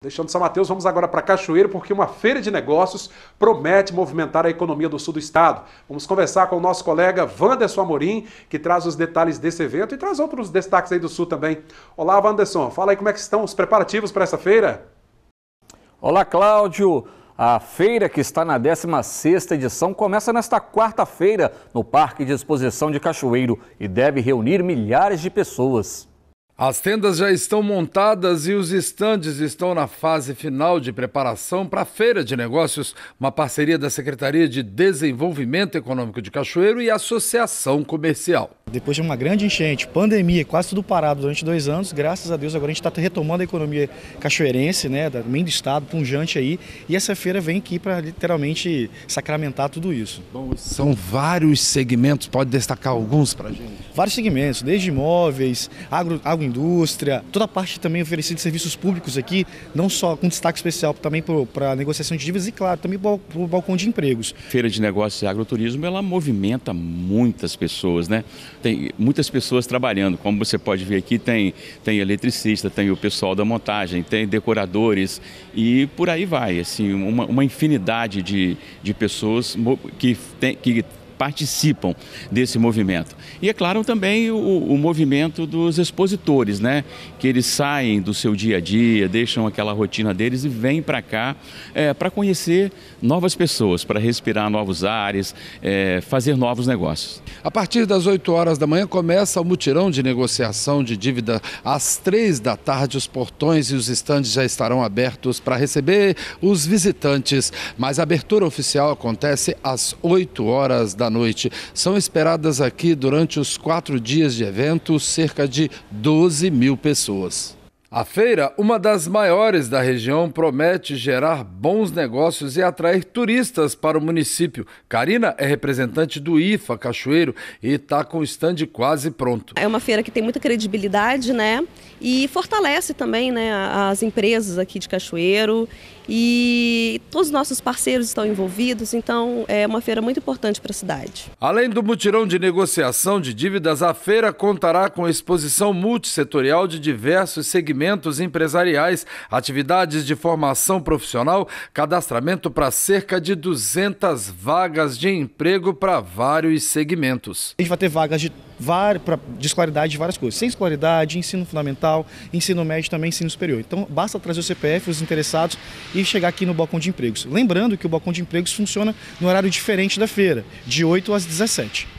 Deixando São Mateus, vamos agora para Cachoeiro, porque uma feira de negócios promete movimentar a economia do sul do estado. Vamos conversar com o nosso colega Wanderson Amorim, que traz os detalhes desse evento e traz outros destaques aí do sul também. Olá, Wanderson, fala aí como é que estão os preparativos para essa feira. Olá, Cláudio. A feira, que está na 16ª edição, começa nesta quarta-feira no Parque de Exposição de Cachoeiro e deve reunir milhares de pessoas. As tendas já estão montadas e os estandes estão na fase final de preparação para a Feira de Negócios, uma parceria da Secretaria de Desenvolvimento Econômico de Cachoeiro e Associação Comercial. Depois de uma grande enchente, pandemia, quase tudo parado durante dois anos, graças a Deus agora a gente está retomando a economia cachoeirense, né, também do estado, punjante aí, e essa feira vem aqui para literalmente sacramentar tudo isso. Bom, são vários segmentos, pode destacar alguns para a gente? Vários segmentos, desde imóveis, agro, agroindústria, toda a parte também oferecida de serviços públicos aqui, não só com destaque especial também para negociação de dívidas e, claro, também para o balcão de empregos. Feira de Negócios e Agroturismo, ela movimenta muitas pessoas, né? Tem muitas pessoas trabalhando. Como você pode ver aqui, tem, tem eletricista, tem o pessoal da montagem, tem decoradores e por aí vai. Assim, uma, uma infinidade de, de pessoas que, tem, que participam desse movimento. E é claro também o, o, movimento dos expositores, né? Que eles saem do seu dia a dia, deixam aquela rotina deles e vêm para cá é, para conhecer novas pessoas, para respirar novos ares, é, fazer novos negócios. A partir das 8 horas da manhã começa o mutirão de negociação de dívida. Às 3 da tarde, os portões e os estandes já estarão abertos para receber os visitantes. Mas a abertura oficial acontece às 8 horas da noite. São esperadas aqui durante os quatro dias de evento cerca de 12 mil pessoas. A feira, uma das maiores da região, promete gerar bons negócios e atrair turistas para o município. Karina é representante do IFA Cachoeiro e está com o estande quase pronto. É uma feira que tem muita credibilidade, né? E fortalece também né, as empresas aqui de Cachoeiro e todos os nossos parceiros estão envolvidos, então é uma feira muito importante para a cidade. Além do mutirão de negociação de dívidas, a feira contará com exposição multissetorial de diversos empresariais, atividades de formação profissional, cadastramento para cerca de 200 vagas de emprego para vários segmentos. A gente vai ter vagas de, de escolaridade de várias coisas, sem escolaridade, ensino fundamental, ensino médio também ensino superior. Então basta trazer o CPF, os interessados e chegar aqui no balcão de empregos. Lembrando que o balcão de empregos funciona no horário diferente da feira, de 8 às 17.